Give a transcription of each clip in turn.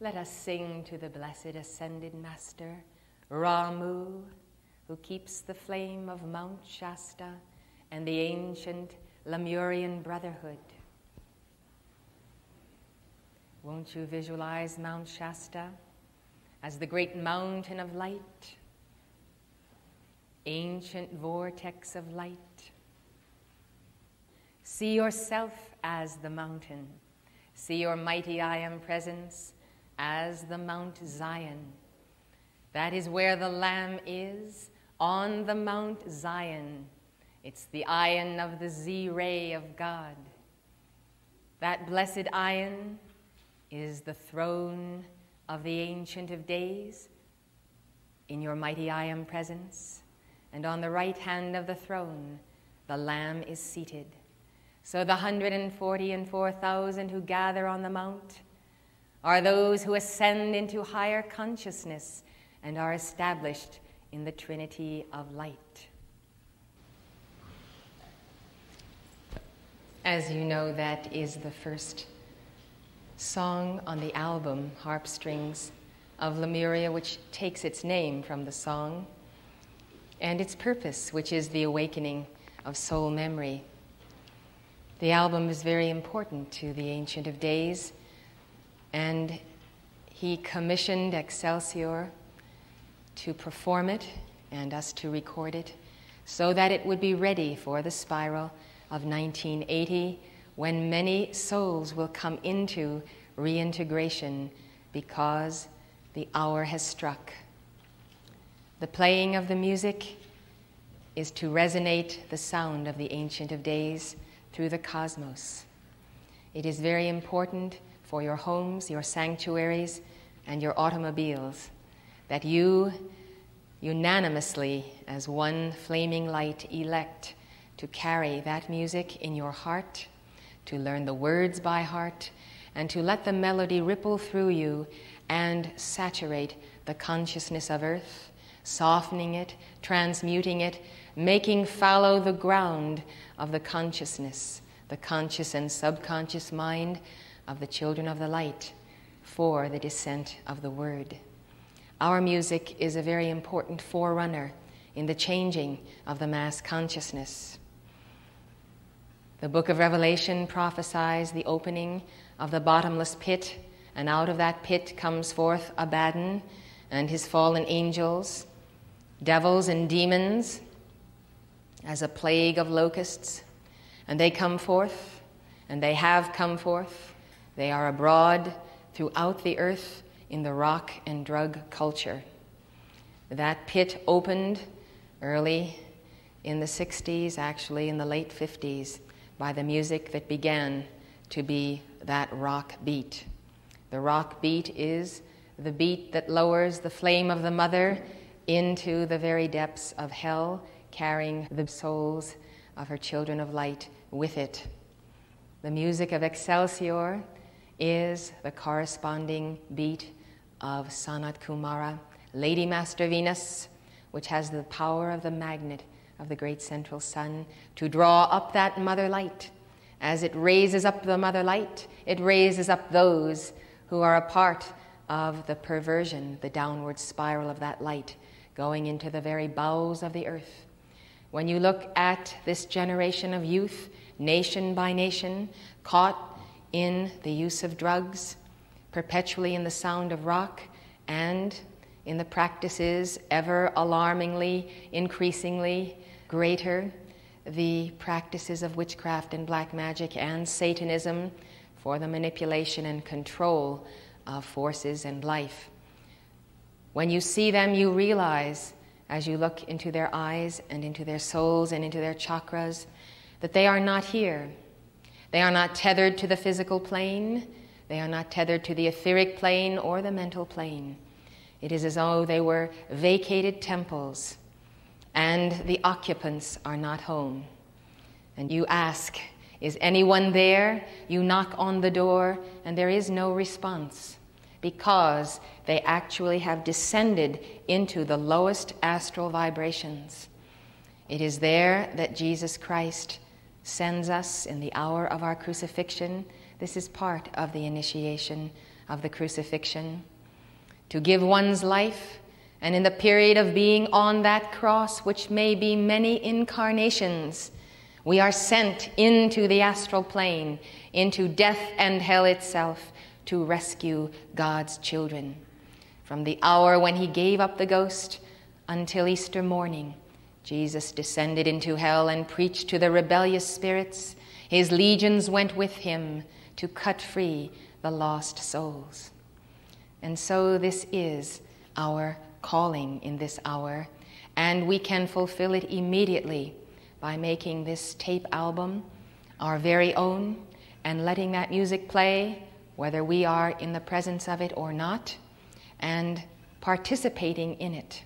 Let us sing to the blessed ascended Master, Ramu, who keeps the flame of Mount Shasta and the ancient Lemurian brotherhood. Won't you visualize Mount Shasta as the great mountain of light, ancient vortex of light? See yourself as the mountain. See your mighty I am presence as the Mount Zion. That is where the Lamb is, on the Mount Zion. It's the ion of the Z ray of God. That blessed ion is the throne of the Ancient of Days in your mighty I am presence. And on the right hand of the throne, the Lamb is seated. So the hundred and forty and four thousand who gather on the mount are those who ascend into higher consciousness and are established in the Trinity of light. As you know, that is the first song on the album, Harp Strings of Lemuria, which takes its name from the song, and its purpose, which is the awakening of soul memory. The album is very important to the Ancient of Days and he commissioned Excelsior to perform it and us to record it so that it would be ready for the spiral of 1980 when many souls will come into reintegration because the hour has struck. The playing of the music is to resonate the sound of the Ancient of Days through the cosmos. It is very important for your homes, your sanctuaries, and your automobiles, that you unanimously, as one flaming light, elect to carry that music in your heart, to learn the words by heart, and to let the melody ripple through you and saturate the consciousness of earth, softening it, transmuting it, making fallow the ground of the consciousness, the conscious and subconscious mind of the children of the light for the descent of the word. Our music is a very important forerunner in the changing of the mass consciousness. The book of Revelation prophesies the opening of the bottomless pit, and out of that pit comes forth Abaddon and his fallen angels, devils and demons, as a plague of locusts. And they come forth, and they have come forth, they are abroad throughout the earth in the rock and drug culture. That pit opened early in the 60s, actually in the late 50s, by the music that began to be that rock beat. The rock beat is the beat that lowers the flame of the mother into the very depths of hell, carrying the souls of her children of light with it. The music of Excelsior is the corresponding beat of Sanat Kumara, Lady Master Venus, which has the power of the magnet of the great central sun to draw up that mother light. As it raises up the mother light, it raises up those who are a part of the perversion, the downward spiral of that light, going into the very bowels of the earth. When you look at this generation of youth, nation by nation, caught in the use of drugs, perpetually in the sound of rock, and in the practices ever alarmingly, increasingly greater, the practices of witchcraft and black magic and Satanism for the manipulation and control of forces and life. When you see them, you realize, as you look into their eyes and into their souls and into their chakras, that they are not here they are not tethered to the physical plane, they are not tethered to the etheric plane or the mental plane. It is as though they were vacated temples and the occupants are not home. And you ask, Is anyone there? You knock on the door and there is no response because they actually have descended into the lowest astral vibrations. It is there that Jesus Christ sends us in the hour of our crucifixion. This is part of the initiation of the crucifixion. To give one's life, and in the period of being on that cross, which may be many incarnations, we are sent into the astral plane, into death and hell itself, to rescue God's children. From the hour when he gave up the ghost until Easter morning, Jesus descended into hell and preached to the rebellious spirits. His legions went with him to cut free the lost souls. And so this is our calling in this hour, and we can fulfill it immediately by making this tape album our very own and letting that music play whether we are in the presence of it or not, and participating in it.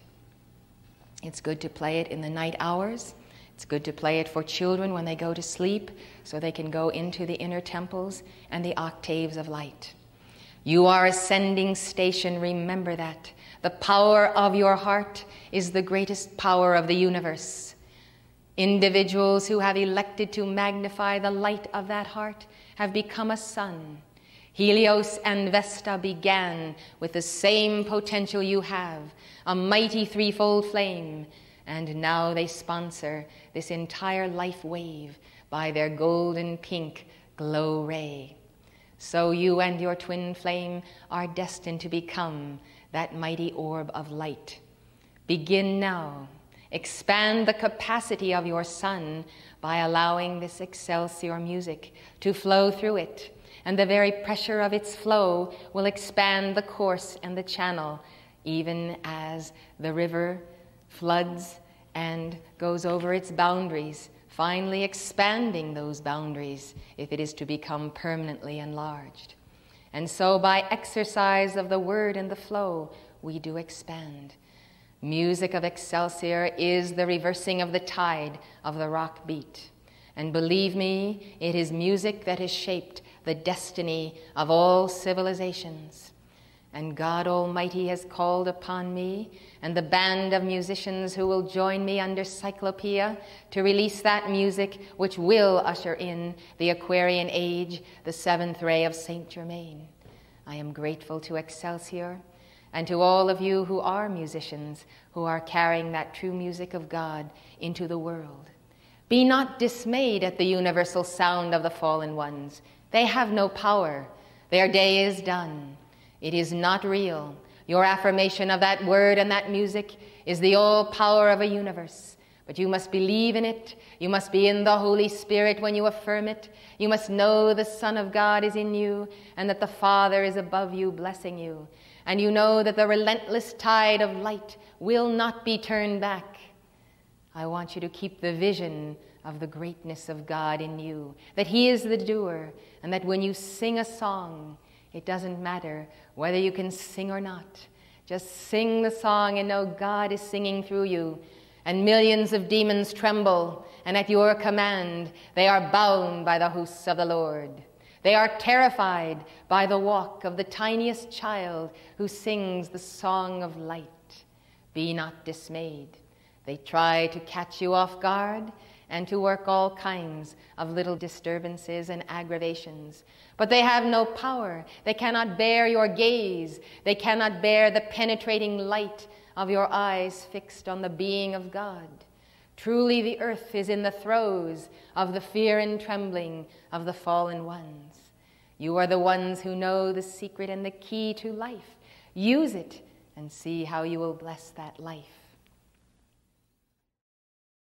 It's good to play it in the night hours. It's good to play it for children when they go to sleep so they can go into the inner temples and the octaves of light. You are ascending station, remember that. The power of your heart is the greatest power of the universe. Individuals who have elected to magnify the light of that heart have become a sun Helios and Vesta began with the same potential you have, a mighty threefold flame, and now they sponsor this entire life wave by their golden pink glow ray. So you and your twin flame are destined to become that mighty orb of light. Begin now. Expand the capacity of your sun by allowing this excelsior music to flow through it and the very pressure of its flow will expand the course and the channel, even as the river floods and goes over its boundaries, finally expanding those boundaries if it is to become permanently enlarged. And so, by exercise of the word and the flow, we do expand. Music of Excelsior is the reversing of the tide of the rock beat. And believe me, it is music that is shaped the destiny of all civilizations. And God Almighty has called upon me and the band of musicians who will join me under Cyclopea to release that music which will usher in the Aquarian age, the seventh ray of Saint Germain. I am grateful to Excelsior and to all of you who are musicians who are carrying that true music of God into the world. Be not dismayed at the universal sound of the fallen ones. They have no power. Their day is done. It is not real. Your affirmation of that word and that music is the all power of a universe. But you must believe in it. You must be in the Holy Spirit when you affirm it. You must know the Son of God is in you and that the Father is above you, blessing you. And you know that the relentless tide of light will not be turned back. I want you to keep the vision of the greatness of God in you, that He is the doer, and that when you sing a song, it doesn't matter whether you can sing or not. Just sing the song and know God is singing through you. And millions of demons tremble, and at your command, they are bound by the hosts of the Lord. They are terrified by the walk of the tiniest child who sings the song of light. Be not dismayed. They try to catch you off guard, and to work all kinds of little disturbances and aggravations. But they have no power. They cannot bear your gaze. They cannot bear the penetrating light of your eyes fixed on the being of God. Truly, the earth is in the throes of the fear and trembling of the fallen ones. You are the ones who know the secret and the key to life. Use it and see how you will bless that life.